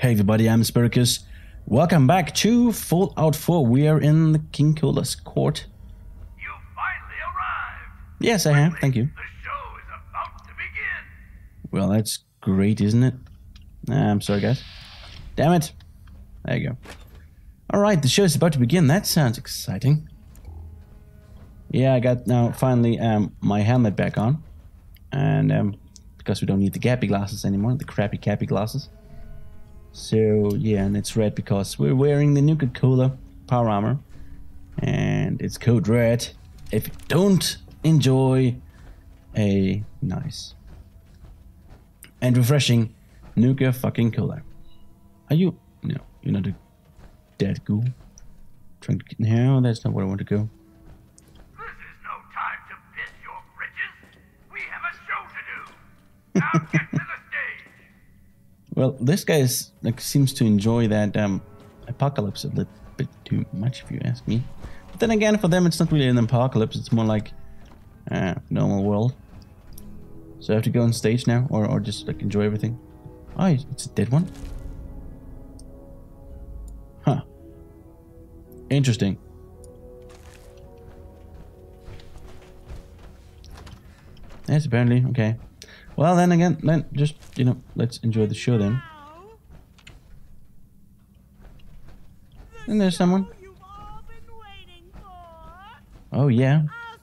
Hey everybody, I'm Sparrowcus. Welcome back to Fallout 4. We are in the King Colas court. You finally arrived. Yes, I have. Thank you. The show is about to begin. Well, that's great, isn't it? Ah, I'm sorry, guys. Damn it. There you go. Alright, the show is about to begin. That sounds exciting. Yeah, I got now finally um, my helmet back on. And um, because we don't need the gappy glasses anymore, the crappy cappy glasses. So yeah, and it's red because we're wearing the Nuka Cola power armor. And it's code red. If you don't enjoy a nice and refreshing Nuka fucking Cola. Are you no, you're not a dead ghoul. Trying to get no, that's not where I want to go. This is no time to piss your britches. We have a show to do. Now get to the stage. Well, this guy is, like seems to enjoy that um, apocalypse a little bit too much, if you ask me. But then again, for them, it's not really an apocalypse. It's more like uh, normal world. So I have to go on stage now, or or just like enjoy everything. Oh, it's a dead one. Huh. Interesting. Yes, apparently. Okay. Well, then again, then just, you know, let's enjoy the show then. And there's someone. You've all been waiting for Oh, yeah.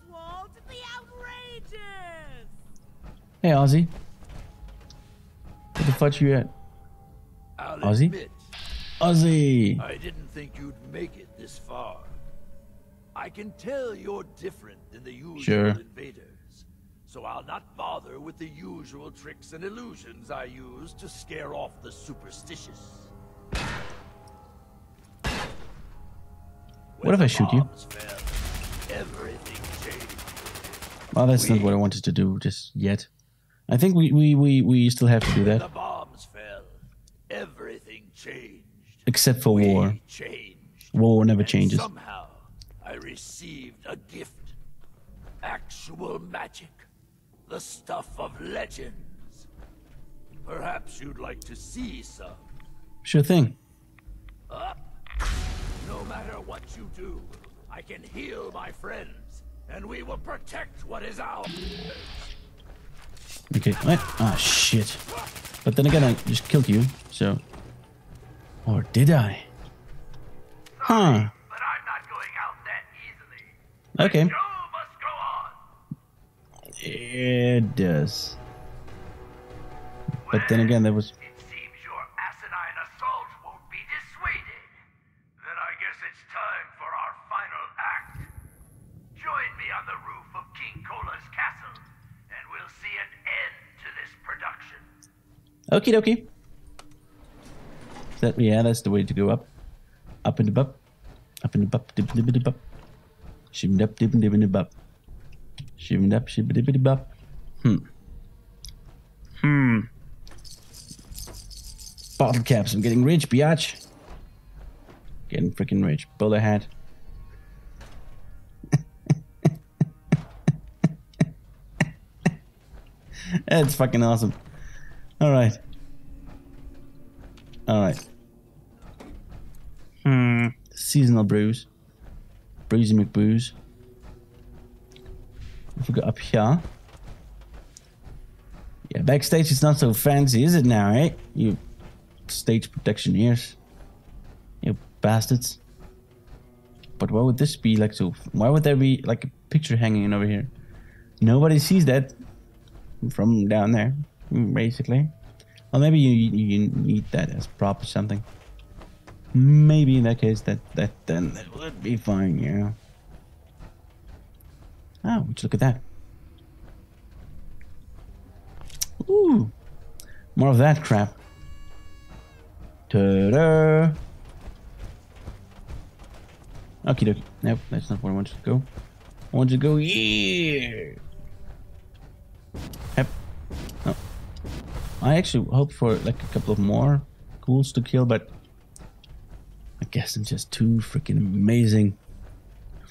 Oswald the Outrageous. Hey, Ozzy. Where the fuck you at? I'll Ozzy? admit, Ozzy! I didn't think you'd make it this far. I can tell you're different than the usual Sure. invaders, so I'll not bother with the usual tricks and illusions I use to scare off the superstitious. What if I shoot you? Well, that's not what I wanted to do just yet. I think we, we, we, we still have to do that. The bombs fell. Everything changed. Except for war. Changed. War never And changes. Somehow, I received a gift. Actual magic. The stuff of legends. Perhaps you'd like to see some. Sure thing. No matter what you do, I can heal my friends, and we will protect what is ours. Okay. What? Ah, shit. But then again, I just killed you, so. Or did I? Huh. But I'm not going out that easily. Okay. Show must go on. It does. But then again, there was. It seems your asinine assault won't be dissuaded. Then I guess it's time for our final act. Join me on the roof of King Cola's castle, and we'll see an end to this production. Okie dokie. That, yeah, that's the way to go up. Up and bup. Up and bup. Dip dip dip bup. Shim dip dip dip dip bup. Shim dip shim dip dip bup. Hmm. Hmm. Bottle caps. I'm getting rich, biatch. Getting freaking rich. Bowler hat. That's fucking awesome. All right. All right. Hmm. Seasonal brews. Breezy McBrews. If we go up here. Yeah, backstage is not so fancy, is it now, eh? You stage protectioneers. You bastards. But why would this be like so? Why would there be like a picture hanging over here? Nobody sees that from down there, basically. Or maybe you, you need that as prop or something. Maybe in that case, that that then that would be fine. Yeah. Oh, would you look at that? Ooh, more of that crap. Ta-da! Okie dokie. Nope, that's not where I want to go. I want to go here. Yep. Oh. I actually hoped for like a couple of more ghouls to kill, but I guess I'm just too freaking amazing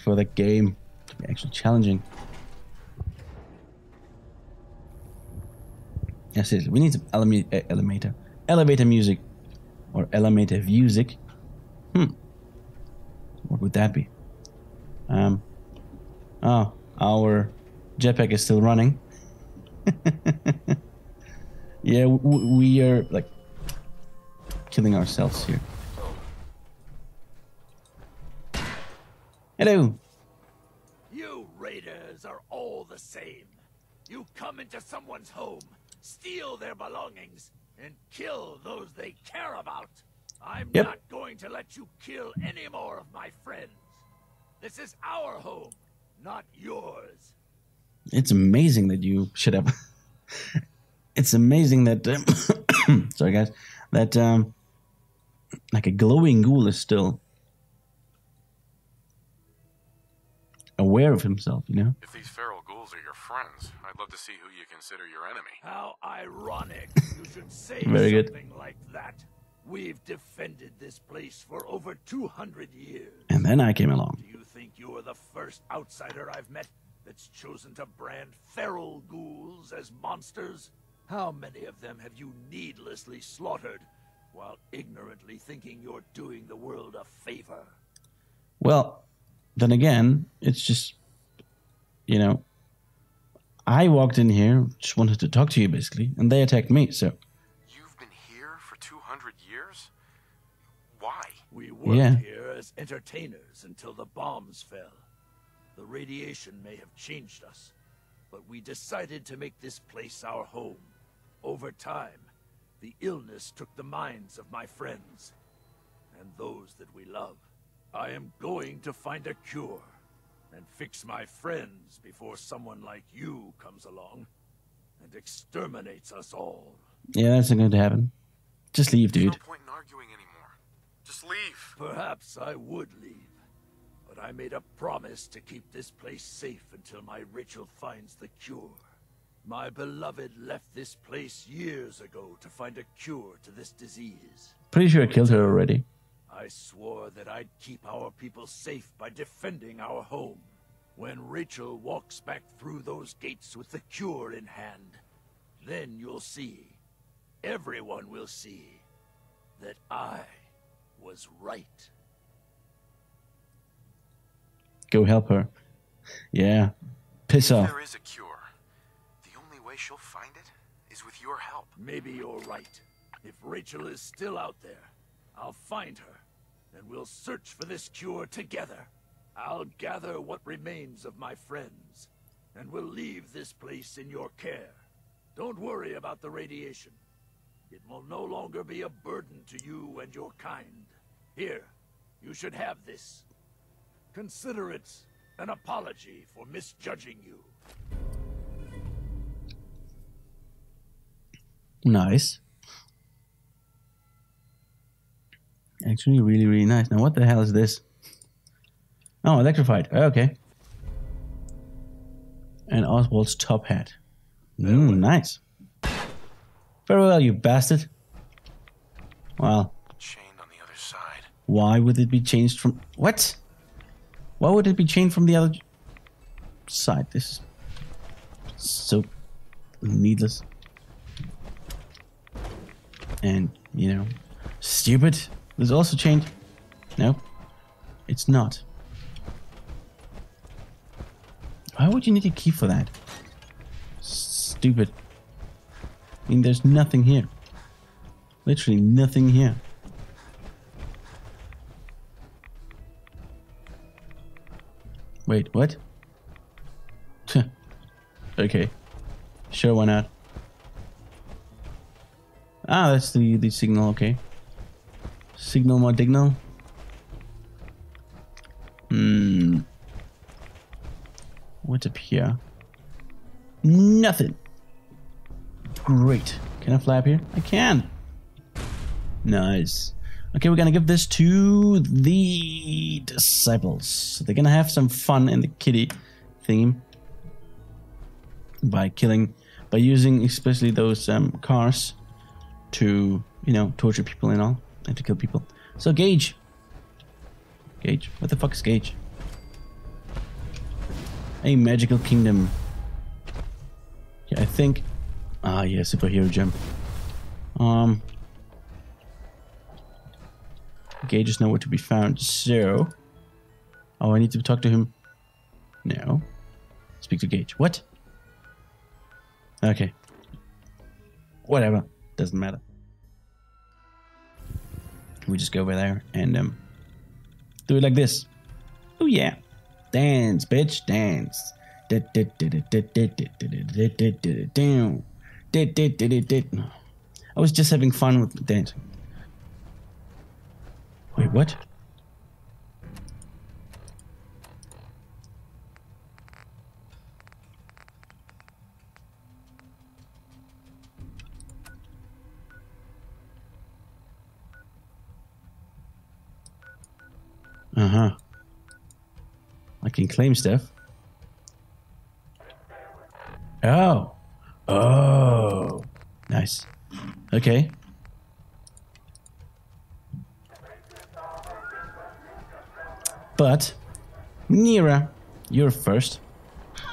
for the game actually challenging. Yes, seriously, we need some elema- uh, elevator, elevator music. or elevator music. Hmm. What would that be? Um. Oh, our jetpack is still running. yeah, we are like killing ourselves here. Hello. The same. You come into someone's home, steal their belongings, and kill those they care about. I'm Yep. not going to let you kill any more of my friends. This is our home, not yours. It's amazing that you should have. it's amazing that um, sorry guys that um like a glowing ghoul is still aware of himself, you know? If these feral ghouls are your friends, I'd love to see who you consider your enemy. How ironic you should say Very good. something like that. We've defended this place for over 200 years. And then I came along. Do you think you're the first outsider I've met that's chosen to brand feral ghouls as monsters? How many of them have you needlessly slaughtered while ignorantly thinking you're doing the world a favor? Well, then again, it's just you know I walked in here, just wanted to talk to you basically, and they attacked me, so You've been here for 200 years? Why? We worked Yeah. here as entertainers until the bombs fell. The radiation may have changed us, but we decided to make this place our home. Over time, the illness took the minds of my friends and those that we love. I am going to find a cure and fix my friends before someone like you comes along and exterminates us all. yeah, that's not going to happen. Just leave, There's dude. no point in arguing anymore. Just leave. Perhaps I would leave, but I made a promise to keep this place safe until my ritual finds the cure. My beloved left this place years ago to find a cure to this disease. Pretty sure I killed her already. I swore that I'd keep our people safe by defending our home. When Rachel walks back through those gates with the cure in hand, then you'll see, everyone will see, that I was right. Go help her. Yeah. Piss off. there is a cure, the only way she'll find it is with your help. Maybe you're right. If Rachel is still out there, I'll find her, and we'll search for this cure together. I'll gather what remains of my friends, and we'll leave this place in your care. Don't worry about the radiation. It will no longer be a burden to you and your kind. Here, you should have this. Consider it an apology for misjudging you. Nice. Actually, really, really nice. Now, what the hell is this? Oh, electrified. Okay. And Oswald's top hat. Mm, nice. Very well, you bastard. Well, Chained on the other side. why would it be changed from... What? Why would it be chained from the other side? This is so needless. And, you know, stupid. There's also chained... No, it's not. Why would you need a key for that? Stupid. I mean, there's nothing here. Literally nothing here. Wait, what? okay. Sure, why not? Ah, that's the, the signal, okay. Signal my dignal. Hmm. What's up here? Nothing. Great. Can I fly up here? I can. Nice. Okay, we're gonna give this to the disciples. They're gonna have some fun in the kitty theme by killing, by using especially those um, cars to, you know, torture people and all, and to kill people. So Gage, Gage, what the fuck is Gage? A magical kingdom. Yeah, I think. Ah, yeah, superhero gem. Um. Gage is nowhere to be found. So, oh, I need to talk to him. No, speak to Gage. What? Okay. Whatever. Doesn't matter. We just go over there and um, do it like this. Oh yeah, dance, bitch, dance. I was just having fun with dancing. Wait, what? Uh huh. I can claim stuff. Oh. Oh. Nice. Okay. But, Nira, you're first.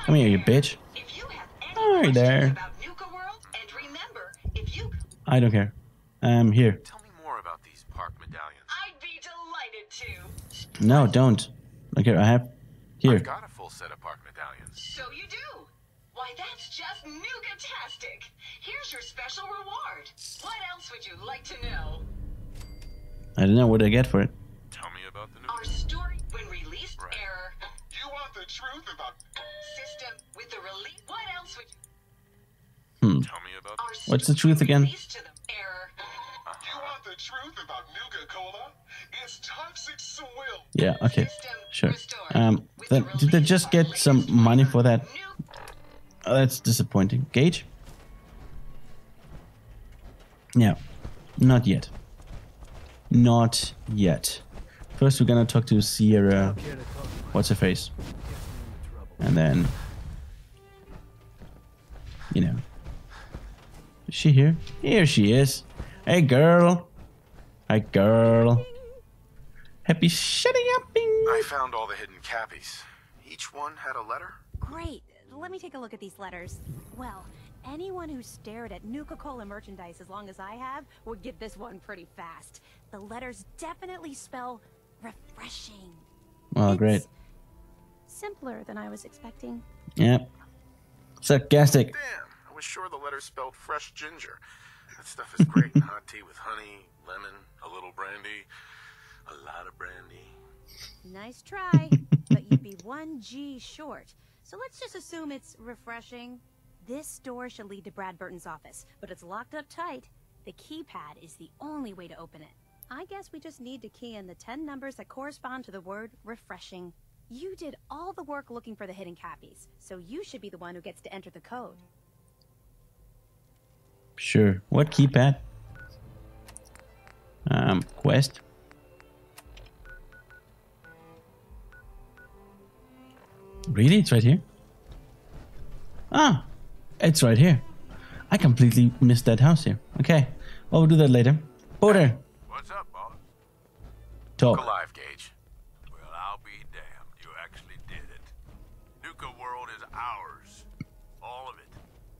Come here, you bitch. You have any Hi there. about Nuka World, and remember, if you, I don't care. I'm here. Tell me more about these park medallions. I'd be delighted to. No, don't. Okay, I have. Here. I've got a full set of park medallions. So you do. Why, that's just Nuka-tastic. Here's your special reward. What else would you like to know? I don't know what I get for it. Tell me about the new. Our story, when released, Right. error. You want the truth about System with the release. What else would you? Hmm. Tell me about. our What's the truth again? You want the truth about Nuka Cola? It's toxic soil. Yeah, okay. Sure. Um, th- did they just get some money for that? Oh, that's disappointing. Gage? Yeah. Not yet. Not yet. First, we're gonna talk to Sierra. What's her face? And then. You know. Is she here? Here she is. Hey, girl. Hi, girl. Happy shutting up. I found all the hidden cappies. Each one had a letter. Great. Let me take a look at these letters. Well, anyone who stared at Nuka-Cola merchandise as long as I have would get this one pretty fast. The letters definitely spell refreshing. Oh, great. Simpler than I was expecting. Yep. Sarcastic. Damn, I was sure the letter spelled fresh ginger. That stuff is great. Hot tea with honey, lemon, a little brandy, a lot of brandy. Nice try, but you'd be one G short. So let's just assume it's refreshing. This door should lead to Bradberton's office, but it's locked up tight. The keypad is the only way to open it. I guess we just need to key in the 10 numbers that correspond to the word refreshing. You did all the work looking for the hidden cappies, so you should be the one who gets to enter the code. Sure. What keypad? Um, quest. Really? It's right here? Ah, it's right here. I completely missed that house here. Okay. Well, we'll do that later. Porter, What's up, boss? talk. Alive, Gage. Well, I'll be damned. You actually did it. Nuka World is ours. All of it.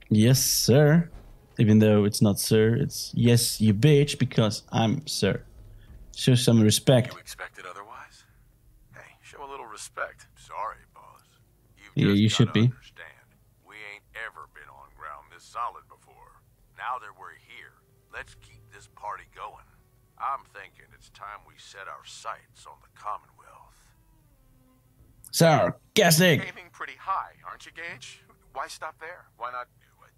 Yes, sir. Even though it's not sir, it's yes, you bitch, because I'm sir. Show some respect. You expected otherwise? Hey, show a little respect. Sorry, boss. You've Yeah, you should be. Understand, we ain't ever been on ground this solid before. Now that we're here, let's keep this party going. I'm thinking it's time we set our sights on the Commonwealth. Sarcastic. Aiming pretty high, aren't you, Gage? Why stop there? Why not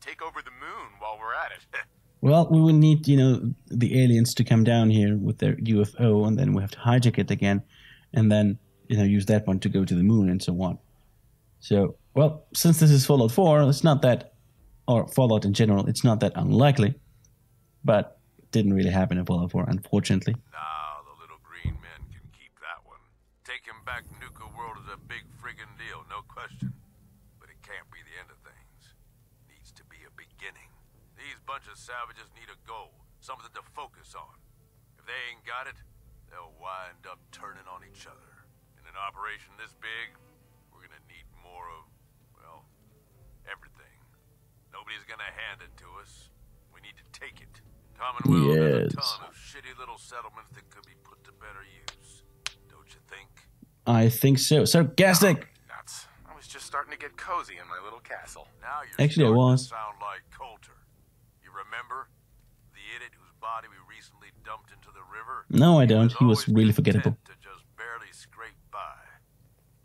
take over the moon while we're at it? Well, we will need, you know, the aliens to come down here with their UFO, and then we have to hijack it again, and then, you know, use that one to go to the moon and so on. So, well, since this is Fallout 4, it's not that, or Fallout in general, it's not that unlikely, but it didn't really happen in Fallout 4, unfortunately. Nah, the little green men can keep that one. Taking back Nuka World is a big friggin' deal, no question. But it can't be the end of things. Needs to be a beginning. These bunch of savages need a goal, something to focus on. If they ain't got it, they'll wind up turning on each other. In an operation this big, we're gonna need more of, well, everything. Nobody's gonna hand it to us. We need to take it. Commonwealth has a Yes. ton of shitty little settlements that could be put to better use. Don't you think? I think so. Sarcastic. Nuts. I was just starting to get cozy in my little castle. Now you're Actually, I was. to sound like Colter. Remember? The idiot whose body we recently dumped into the river? No, I don't. He was always really forgettable. To just barely scrape by.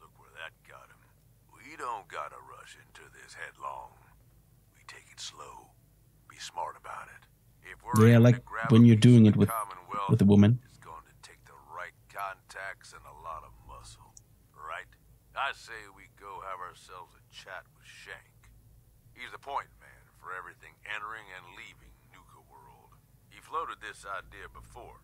Look where that got him. We don't gotta rush into this headlong. We take it slow. Be smart about it. If we're Yeah, like when you're doing it with with a woman. it's going to take the right contacts and a lot of muscle, right? I say we go have ourselves a chat with Shank. He's the point man for everything entering and leaving. He floated this idea before.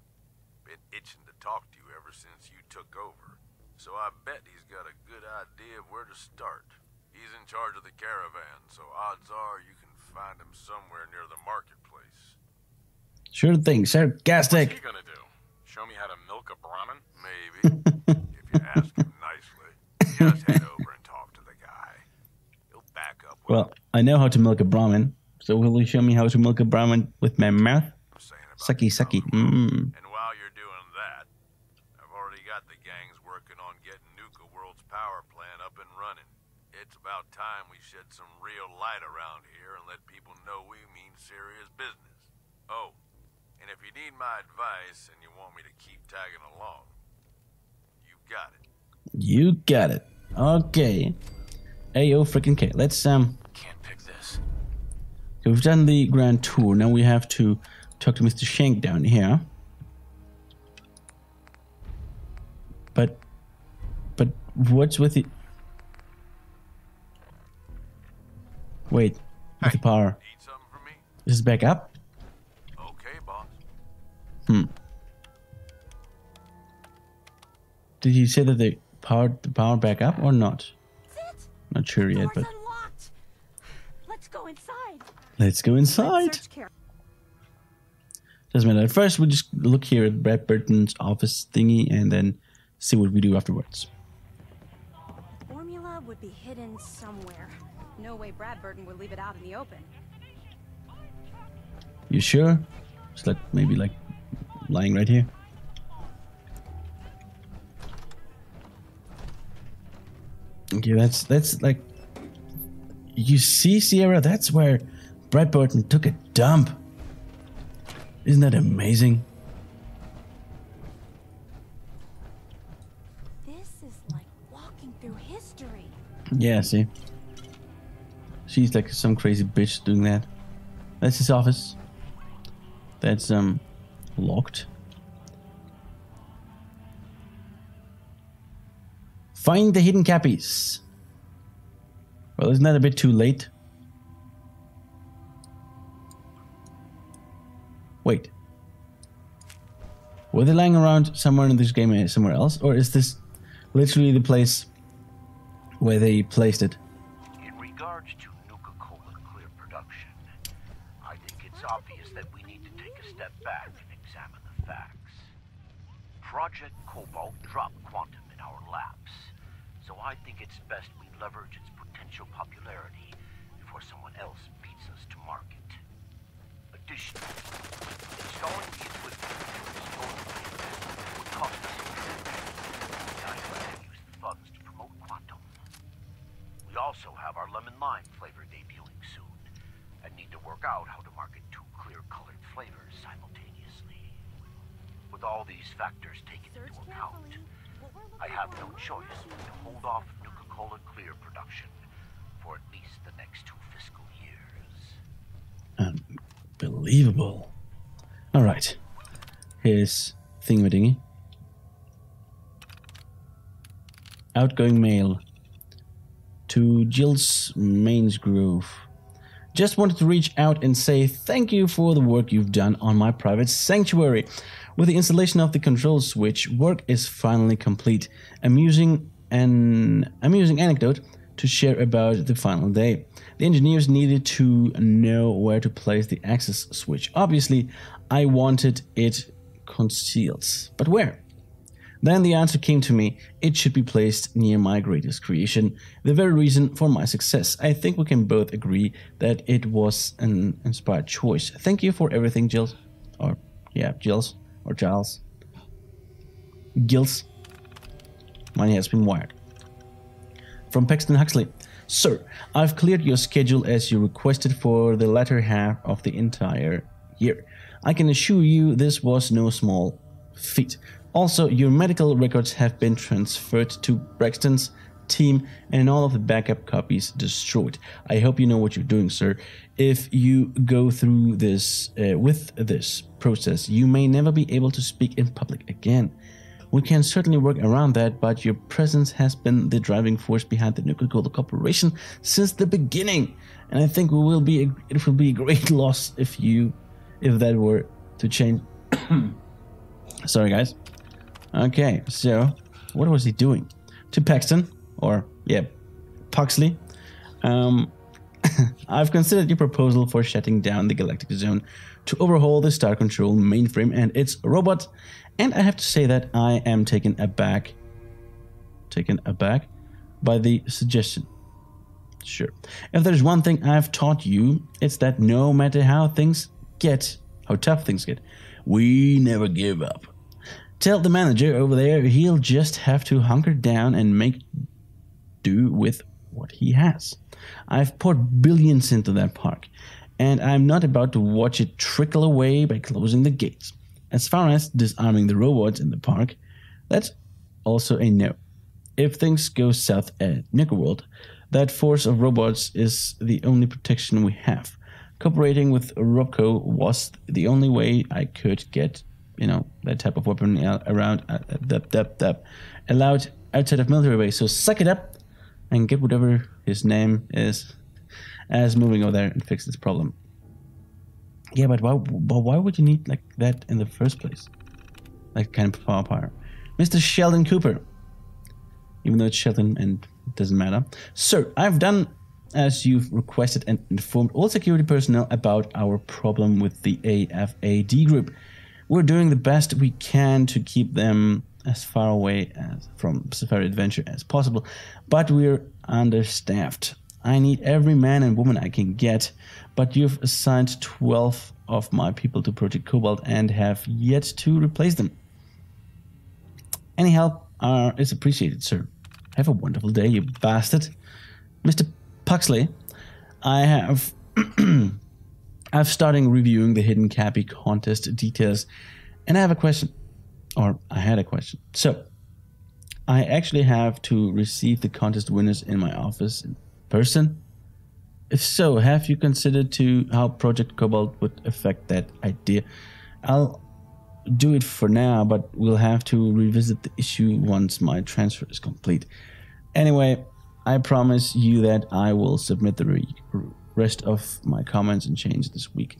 Been itching to talk to you ever since you took over. So I bet he's got a good idea of where to start. He's in charge of the caravan, so odds are you can find him somewhere near the marketplace. Sure thing. sarcastic. What's he gonna do? Show me how to milk a Brahmin? Maybe. if you ask him nicely. Just head over and talk to the guy. He'll back up Well, I know how to milk a Brahmin. So will you show me how to milk a Brahmin with my mouth? I'm saying about Sucky, sucky. Mmm. And while you're doing that, I've already got the gangs working on getting Nuka World's power plant up and running. It's about time we shed some real light around here and let people know we mean serious business. Oh, and if you need my advice and you want me to keep tagging along, you've got it. You got it. Okay. Ayo, freaking K. Let's um. Can't pick this. So we've done the grand tour. Now we have to talk to Mr. Shank down here. But, but what's with it? Wait, with the power. Need something from me? Is this back up? Okay, boss. Hmm. Did you say that they powered the power back up or not? Not sure yet, but unlocked. Let's go inside. let's go inside. Doesn't matter. At first, we'll just look here at Bradberton's office thingy and then see what we do afterwards. Formula would be hidden somewhere. No way Bradberton would leave it out in the open. You sure? It's like maybe like lying right here. Okay, that's that's like you see Sierra. That's where Bradberton took a dump. Isn't that amazing? This is like walking through history. Yeah, see. She's like some crazy bitch doing that. That's his office. That's um locked. Find the hidden cappies. Well, isn't that a bit too late? Wait. Were they lying around somewhere in this game uh, somewhere else? Or is this literally the place where they placed it? In regards to Nuka-Cola clear production, I think it's obvious that we need to take a step back and examine the facts. Project Cobalt dropped Quantum in our laps, so I think it's best we leverage its potential popularity before someone else beats us to market. Choice not but be still colours. We also have our lemon lime flavor debuting soon, and need to hold off Nuka-Cola clear production for at least the next two fiscal years. Unbelievable. Alright. Here's thingamadingy. Outgoing mail. To Jill's Mains Grove. Just wanted to reach out and say thank you for the work you've done on my private sanctuary. With the installation of the control switch, work is finally complete. Amusing an amusing anecdote to share about the final day. The engineers needed to know where to place the access switch. Obviously, I wanted it concealed. But where? Then the answer came to me it should be placed near my greatest creation, the very reason for my success. I think we can both agree that it was an inspired choice. Thank you for everything, Jills. Or, yeah, Jills. or Giles. Gills. Money has been wired. From Paxton Huxley. Sir, I've cleared your schedule as you requested for the latter half of the entire year. I can assure you this was no small feat. Also, your medical records have been transferred to Braxton's team and all of the backup copies destroyed. I hope you know what you're doing, sir. If you go through this uh, with this process, you may never be able to speak in public again. We can certainly work around that, but your presence has been the driving force behind the Nuclear Cola Corporation since the beginning, and I think we will be it will be a great loss if you if that were to change. Sorry, guys. Okay, so what was he doing? To Paxton, or yeah, Puxley. Um, I've considered your proposal for shutting down the Galactic Zone to overhaul the Star Control mainframe and its robot, and I have to say that I am taken aback, taken aback by the suggestion. Sure. If there's one thing I've taught you, it's that no matter how things get, how tough things get, we never give up. Tell the manager over there he'll just have to hunker down and make do with what he has. I've poured billions into that park, and I'm not about to watch it trickle away by closing the gates. As far as disarming the robots in the park, that's also a no. If things go south at World, that force of robots is the only protection we have. Cooperating with Robco was the only way I could get, you know, that type of weapon around, uh, that, that, that, allowed outside of military base. So suck it up and get whatever his name is as moving over there and fix this problem. Yeah, but why, but why would you need like that in the first place? Like kind of firepower. Mr. Sheldon Cooper. Even though it's Sheldon and it doesn't matter. Sir, I've done as you've requested and informed all security personnel about our problem with the AFAD group. We're doing the best we can to keep them as far away as from Safari Adventure as possible, but we're understaffed. I need every man and woman I can get, but you've assigned 12 of my people to Project Cobalt and have yet to replace them. Any help uh, is appreciated, sir. Have a wonderful day, you bastard. Mr. Puxley, I have I've started reviewing the hidden Cappy contest details, and I have a question or I had a question. So, I actually have to receive the contest winners in my office in person. If so, have you considered to how Project Cobalt would affect that idea? I'll do it for now, but we'll have to revisit the issue once my transfer is complete. Anyway, I promise you that I will submit the re- rest of my comments and change this week.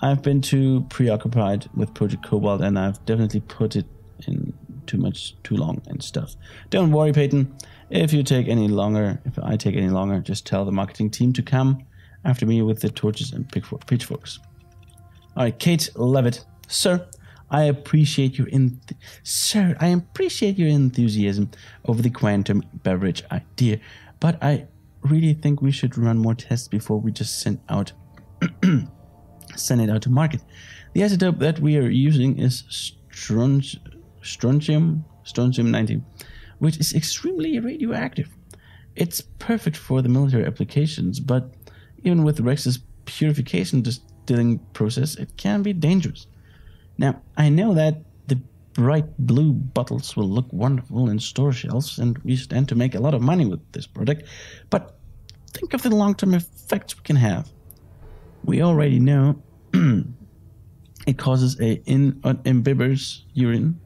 I've been too preoccupied with Project Cobalt and I've definitely put it in too much too long and stuff. Don't worry, Peyton. If you take any longer, if I take any longer, just tell the marketing team to come after me with the torches and pitchforks. All right, Kate Levitt, sir, I appreciate your in, sir, I appreciate your enthusiasm over the quantum beverage idea, but I really think we should run more tests before we just send out send it out to market. The isotope that we are using is strontium, strontium 90, which is extremely radioactive. It's perfect for the military applications, but even with Rex's purification distilling process, it can be dangerous. Now, I know that the bright blue bottles will look wonderful in store shelves, and we stand to make a lot of money with this product, but think of the long term effects we can have. We already know it causes a in uh, imbibers urine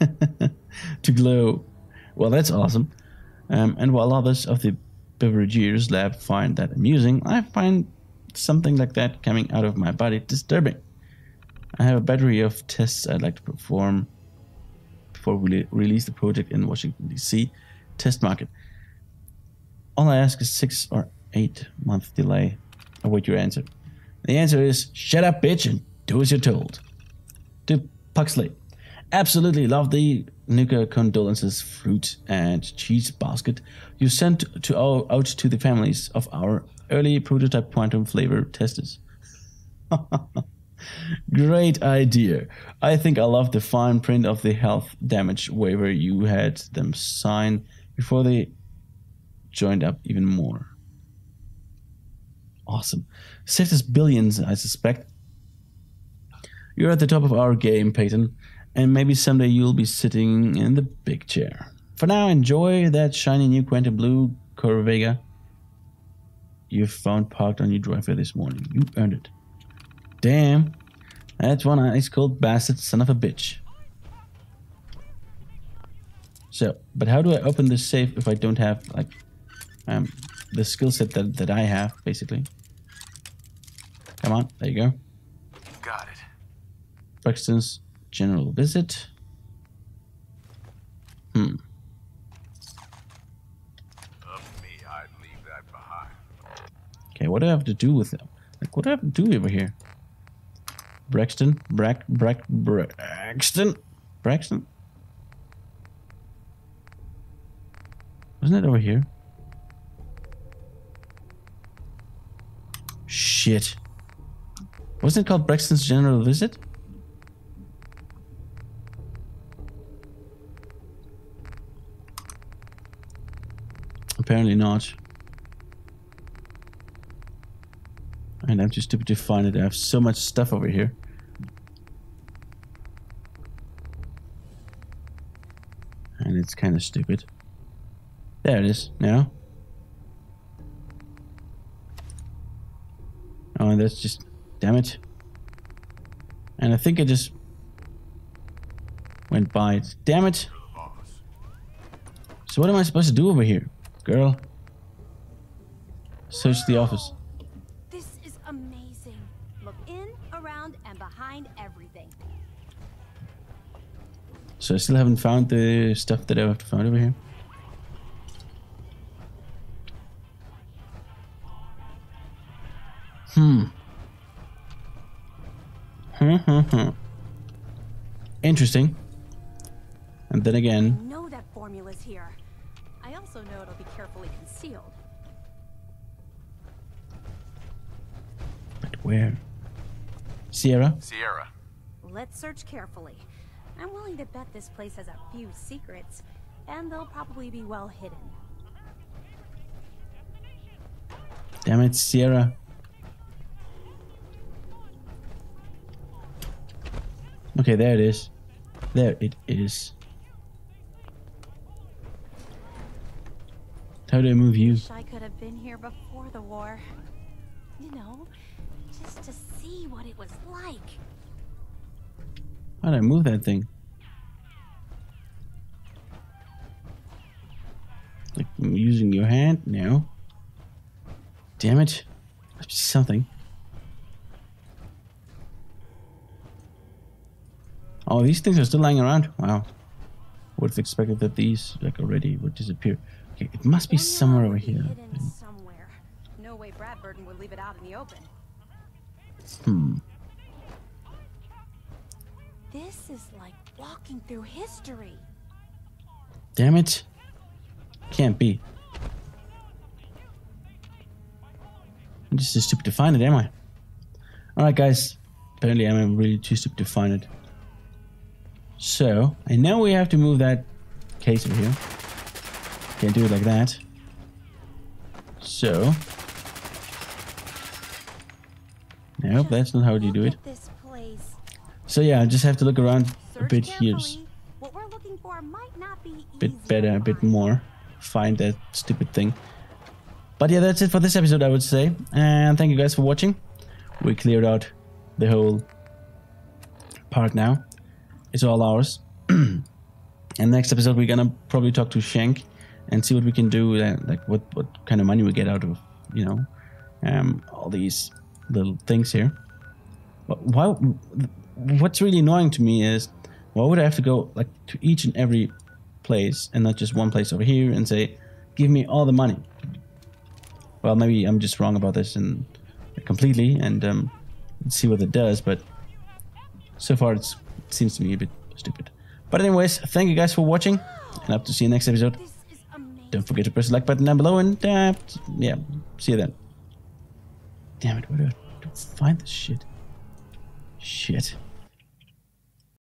to glow. Well, that's awesome. Um, and while others of the beverages lab find that amusing, I find something like that coming out of my body disturbing. I have a battery of tests I'd like to perform before we release the project in Washington, D.C. test market. All I ask is six or eight month delay. Await your answer. The answer is shut up, bitch, and do as you're told. To Puxley. Absolutely love the Nuka condolences fruit and cheese basket you sent to our, out to the families of our early prototype quantum flavor testers. Great idea. I think I love the fine print of the health damage waiver you had them sign before they joined up even more. Awesome. Saved us billions, I suspect. You're at the top of our game, Peyton, and maybe someday you'll be sitting in the big chair. For now, enjoy that shiny new Quantum Blue Corvega you found parked on your driveway this morning. You earned it. Damn. That's one ice cold bastard son of a bitch. So, but how do I open this safe if I don't have, like, um, the skill set that, that I have, basically? Come on, there you go. Got it. Brexton's general visit. Hmm. Up me, I'd leave that behind. Okay, what do I have to do with them? Like, what do I have to do over here? Braxton? Brack, Brack, Braxton? Braxton? Wasn't it over here? Shit. Wasn't it called Braxton's General Visit? Apparently not. And I'm too stupid to find it. I have so much stuff over here. And it's kind of stupid. There it is. Now. Oh, and that's just... Damn it. And I think I just... Went by it. Damn it. So what am I supposed to do over here? Girl. Search the office. This is amazing. Look in, around, and behind everything. So I still haven't found the stuff that I have to find over here. Hmm. Hmm, hmm, hmm. Interesting. And then again. I know that formula's here. I also know it'll be carefully concealed. but where? Sierra? Sierra, Let's search carefully. I'm willing to bet this place has a few secrets, and they'll probably be well hidden. Damn it, Sierra. Okay, there it is. There it is. How do I move you? Wish I could have been here before the war. You know, just to see what it was like. How do I move that thing? Like I'm using your hand? No. Damn it. Something. Oh, these things are still lying around. Wow. Would have expected that these like already would disappear. Okay, it must be somewhere over here. Somewhere. No way Bradberton would leave it out in the open. Hmm. This is like walking through history. Damn it. Can't be. I'm just too stupid to find it, am I? Alright, guys. Apparently, I'm really too stupid to find it. So, I know we have to move that case over here. Can't do it like that. So. Nope, that's not how you do it. So yeah, I just have to look around a bit here. carefully. What we're looking for might not be bit better, a bit more. Find that stupid thing. But yeah, that's it for this episode, I would say. And thank you guys for watching. We cleared out the whole part now. It's all ours. and next episode, we're gonna probably talk to Shank and see what we can do. Uh, like what what kind of money we get out of you know um, all these little things here. But why? What's really annoying to me is why would I have to go like to each and every place and not just one place over here and say, "Give me all the money." Well, maybe I'm just wrong about this and completely, and um, see what it does. But so far, it seems to me a bit stupid. But anyways, thank you guys for watching, and hope to see you next episode. Don't forget to press the like button down below, and uh, yeah, see you then. Damn it, where do I find this shit? Shit.